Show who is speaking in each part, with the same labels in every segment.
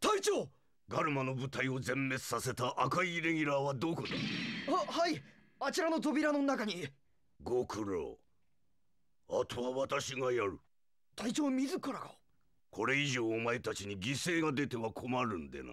Speaker 1: 隊長！
Speaker 2: ガルマの部隊を全滅させた赤いレギュラーはどこだ？
Speaker 1: あはい。あちらの扉の中に。
Speaker 2: ご苦労。あとは私がやる。
Speaker 1: 隊長自らが。
Speaker 2: これ以上お前たちに犠牲が出ては困るんでな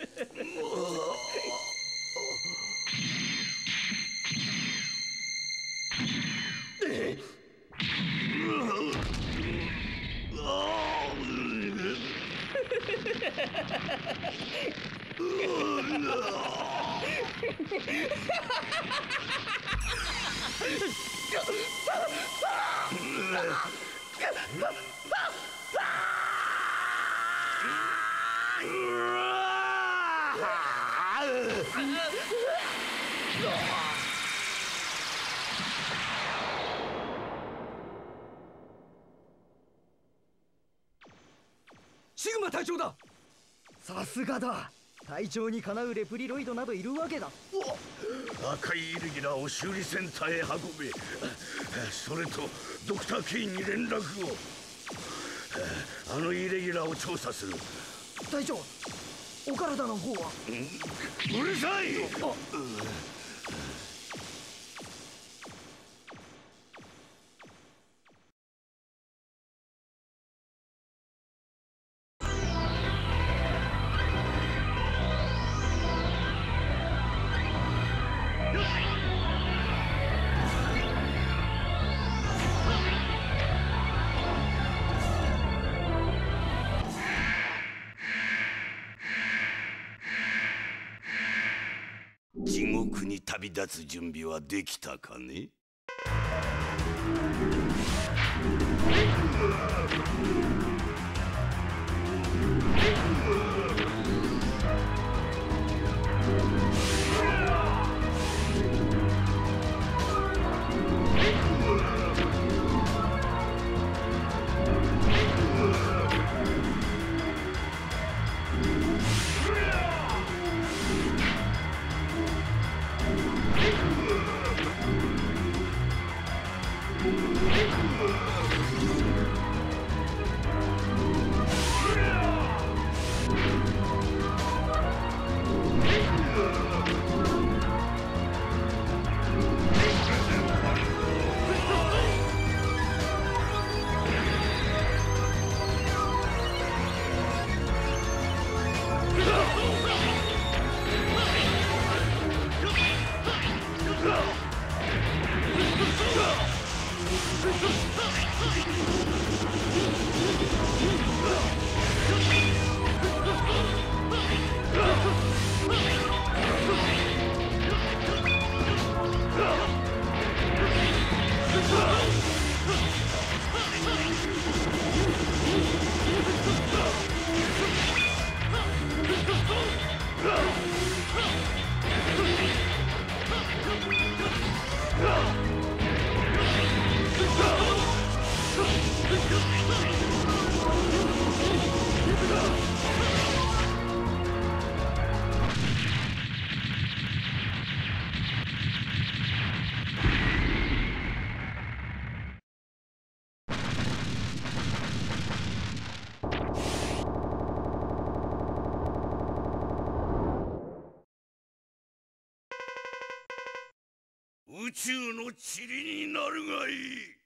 Speaker 1: シグマ隊長だ。さすがだ。隊長にかなうレプリロイドなどいるわけだ。
Speaker 2: 赤いイレギュラーを修理センターへ運べ。それとドクター・ケインに連絡を。あのイレギュラーを調査する。
Speaker 1: 隊長お体の方は？
Speaker 2: うるさいに旅立つ準備はできたかね？宇宙の塵になるがいい。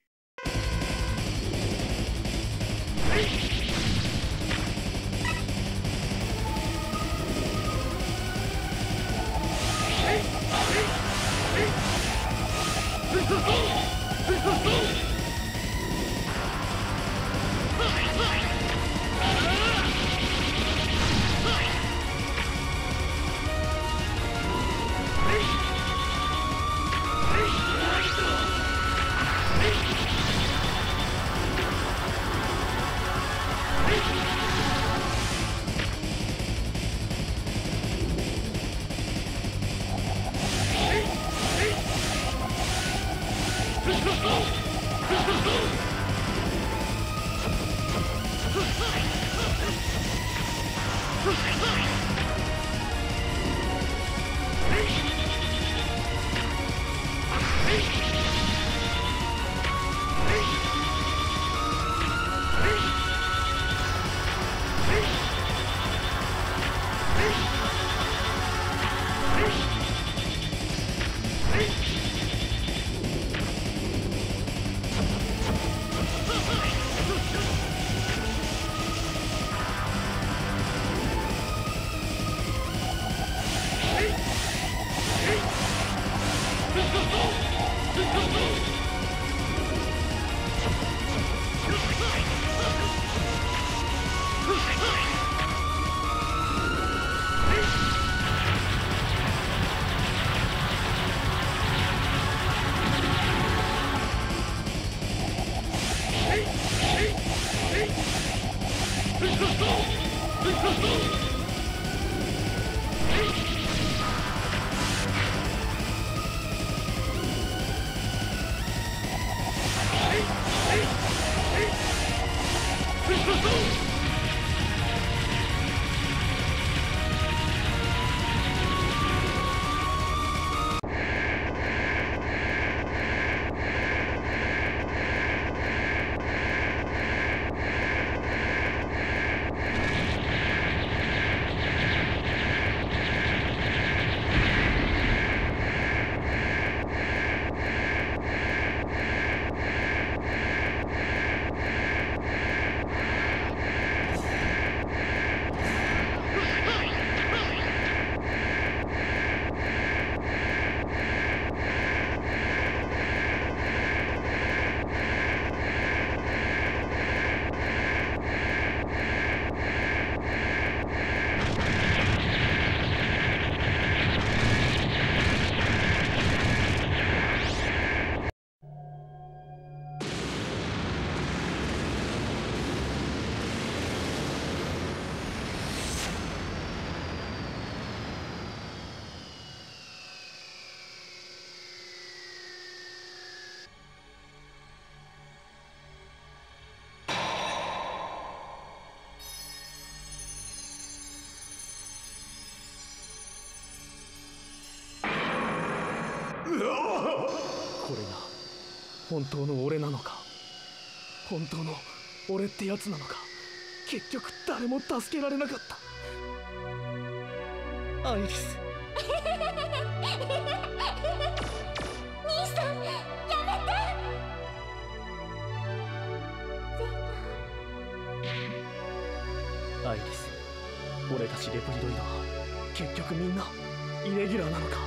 Speaker 3: これが本当の俺なのか？本当の俺ってやつなのか？結局誰も助けられなかった。アイリス。
Speaker 4: 兄さんやめて。
Speaker 3: アイリス俺たちレプリドイドは結局みんなイレギュラーなのか？